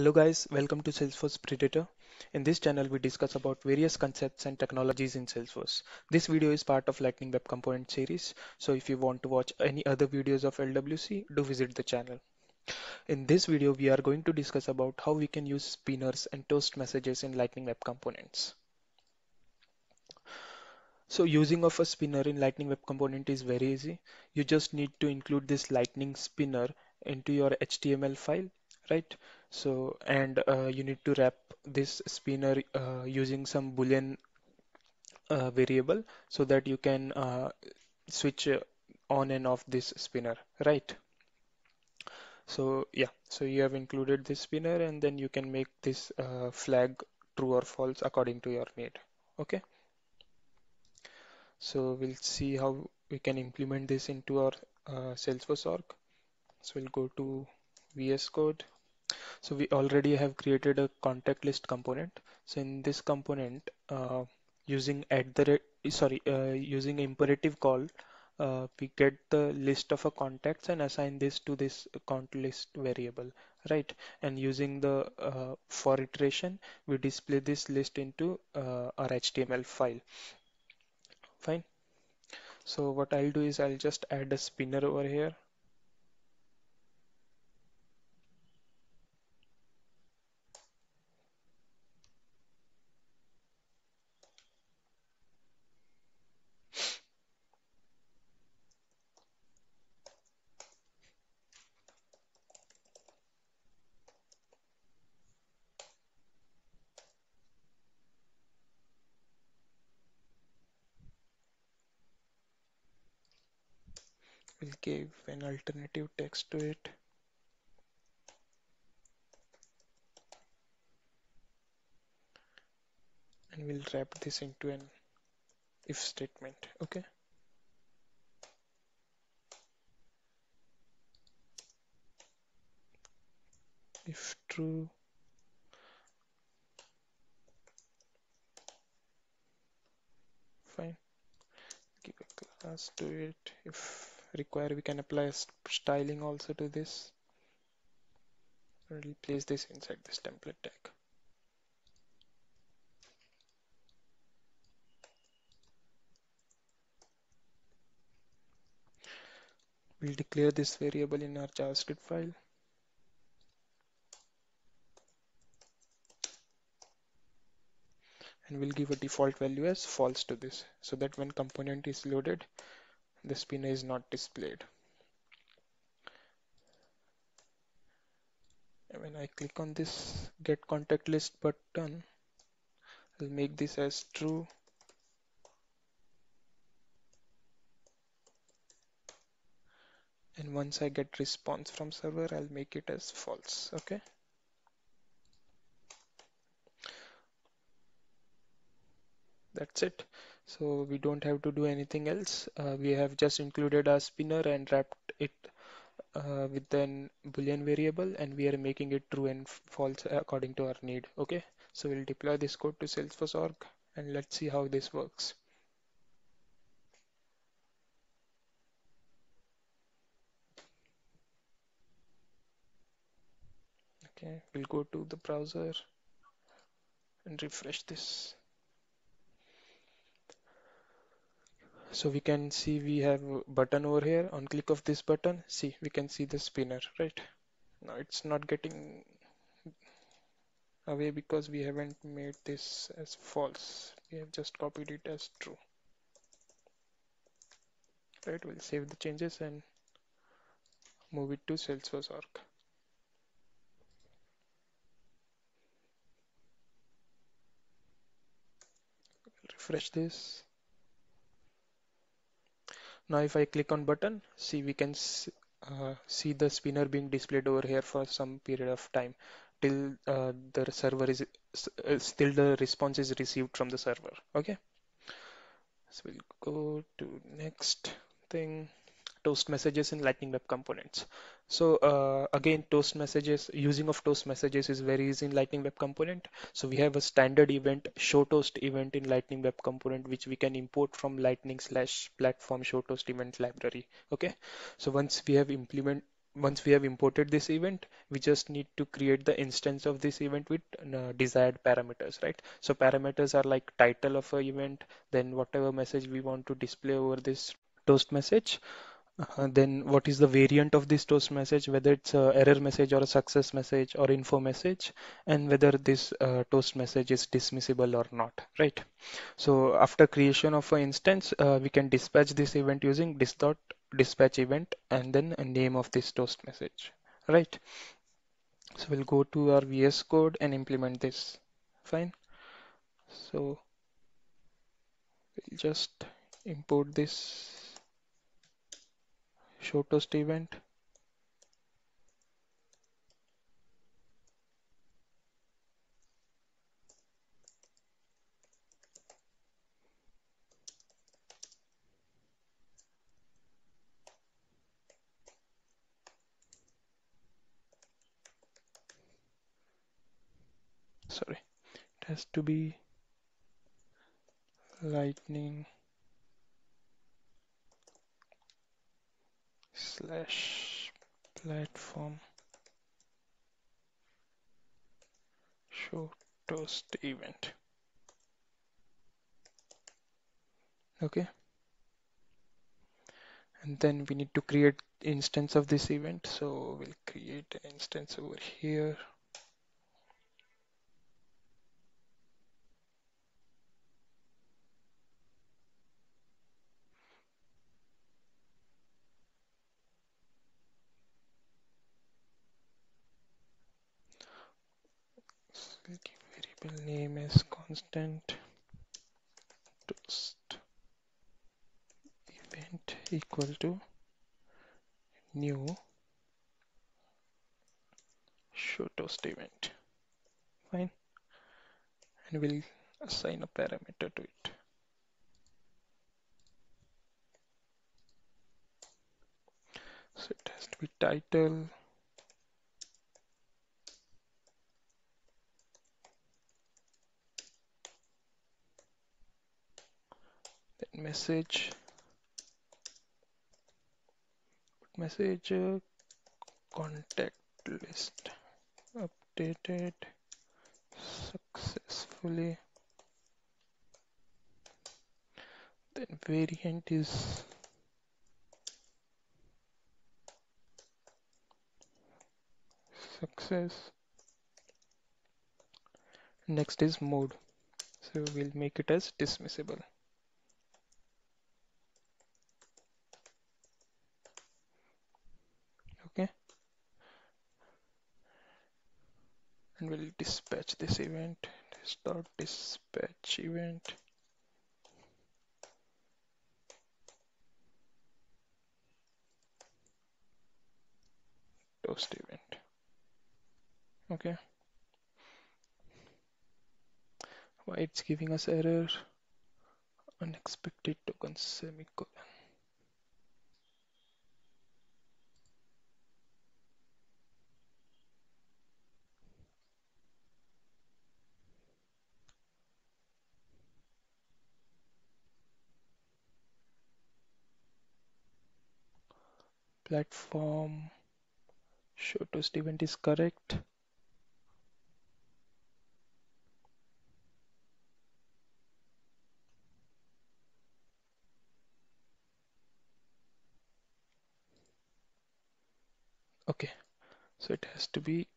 Hello guys, welcome to Salesforce Predator. In this channel, we discuss about various concepts and technologies in Salesforce. This video is part of Lightning Web Component series. So if you want to watch any other videos of LWC, do visit the channel. In this video, we are going to discuss about how we can use spinners and toast messages in Lightning Web Components. So using of a spinner in Lightning Web Component is very easy. You just need to include this Lightning spinner into your HTML file, right? So, and uh, you need to wrap this spinner uh, using some Boolean uh, variable so that you can uh, switch uh, on and off this spinner, right? So yeah, so you have included this spinner and then you can make this uh, flag true or false according to your need, okay? So we'll see how we can implement this into our Salesforce org. So we'll go to VS Code so we already have created a contact list component. So in this component, uh, using at the sorry, uh, using imperative call, uh, we get the list of a contacts and assign this to this count list variable, right? And using the uh, for iteration, we display this list into uh, our HTML file. Fine. So what I'll do is I'll just add a spinner over here we'll give an alternative text to it. And we'll wrap this into an if statement okay? If true. Fine. Give a class to it. If require we can apply styling also to this. We'll place this inside this template tag we'll declare this variable in our javascript file. And we'll give a default value as false to this so that when component is loaded the spinner is not displayed. And when I click on this get contact list button. I'll make this as true. And once I get response from server I'll make it as false okay? That's it so we don't have to do anything else. Uh, we have just included a spinner and wrapped it uh, with an boolean variable and we are making it true and false according to our need okay? So we'll deploy this code to salesforce org and let's see how this works. Okay we'll go to the browser and refresh this so we can see we have button over here. On click of this button see we can see the spinner right? Now it's not getting away because we haven't made this as false. We have just copied it as true. Right we'll save the changes and move it to salesforce org. Refresh this now if I click on button, see we can uh, see the spinner being displayed over here for some period of time till uh, the server is uh, still the response is received from the server. Okay. So we'll go to next thing toast messages in lightning web components. So uh, again toast messages using of toast messages is very easy in lightning web component. So we have a standard event show toast event in lightning web component which we can import from lightning slash platform show toast event library. Okay? So once we have implement once we have imported this event, we just need to create the instance of this event with uh, desired parameters, right? So parameters are like title of a event, then whatever message we want to display over this toast message, uh, then what is the variant of this toast message, whether it's a error message or a success message or info message, and whether this uh, toast message is dismissible or not, right? So after creation of an instance, uh, we can dispatch this event using this dot dispatch event and then a name of this toast message, right? So we'll go to our VS Code and implement this. Fine. So we'll just import this show toast event. Sorry, it has to be lightning slash platform show toast event. Okay. And then we need to create instance of this event. So we'll create an instance over here. Variable name is constant. Toast. Event equal to new show toast event. Fine. And we'll assign a parameter to it. So it has to be title message. Message contact list updated successfully. Then variant is success. Next is mode. So we'll make it as dismissible and we'll dispatch this event start dispatch event. Toast event. Okay. Why it's giving us error? Unexpected token semicolon platform. Show toast event is correct. Okay. So it has to be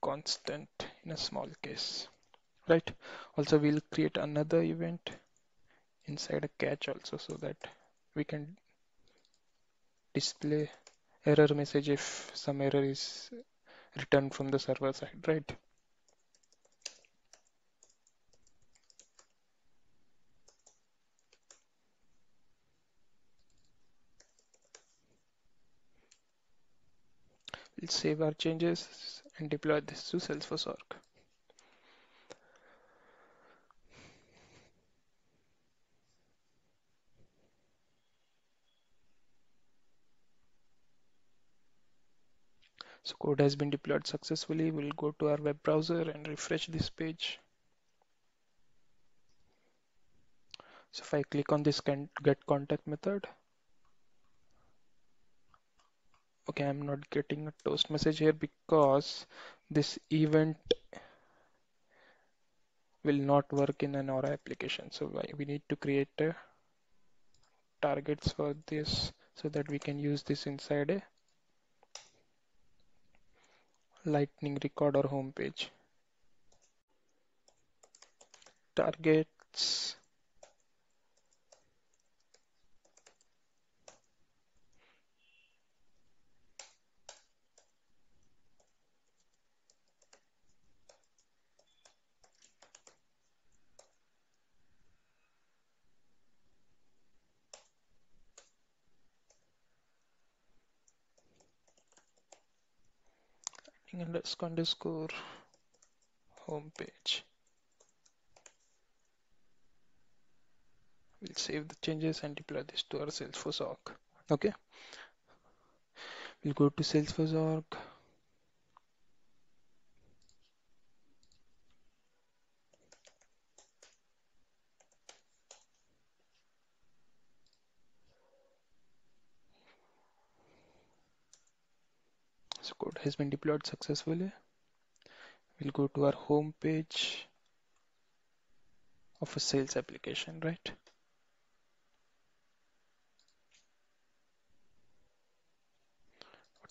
constant in a small case. Right? Also we'll create another event inside a catch also so that we can display error message if some error is returned from the server side, right? We'll save our changes and deploy this to Salesforce org. So code has been deployed successfully. We'll go to our web browser and refresh this page. So if I click on this get contact method, okay I'm not getting a toast message here because this event will not work in an Aura application so we need to create targets for this so that we can use this inside a lightning recorder homepage. Targets underscore underscore homepage. We'll save the changes and deploy this to our Salesforce org. Okay. We'll go to Salesforce org. Code has been deployed successfully. We'll go to our home page of a sales application, right?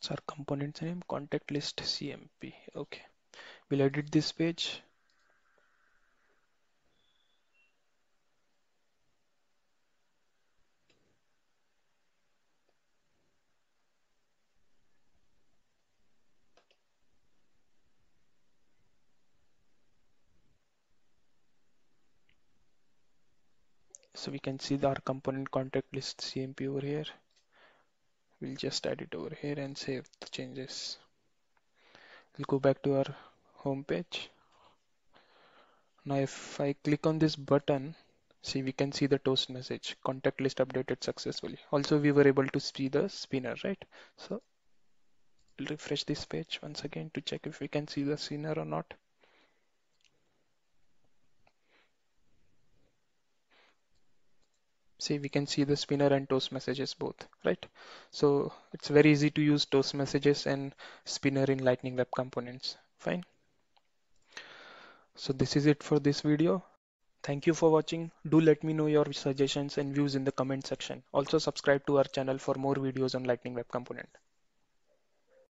what's our component name contact list cmp okay we'll edit this page so we can see our component contact list cmp over here. We'll just add it over here and save the changes. We'll go back to our home page. Now if I click on this button see we can see the toast message contact list updated successfully. Also we were able to see the spinner right? So we'll refresh this page once again to check if we can see the spinner or not see we can see the spinner and toast messages both right? So it's very easy to use toast messages and spinner in lightning web components. Fine. So this is it for this video. Thank you for watching. Do let me know your suggestions and views in the comment section. Also subscribe to our channel for more videos on lightning web component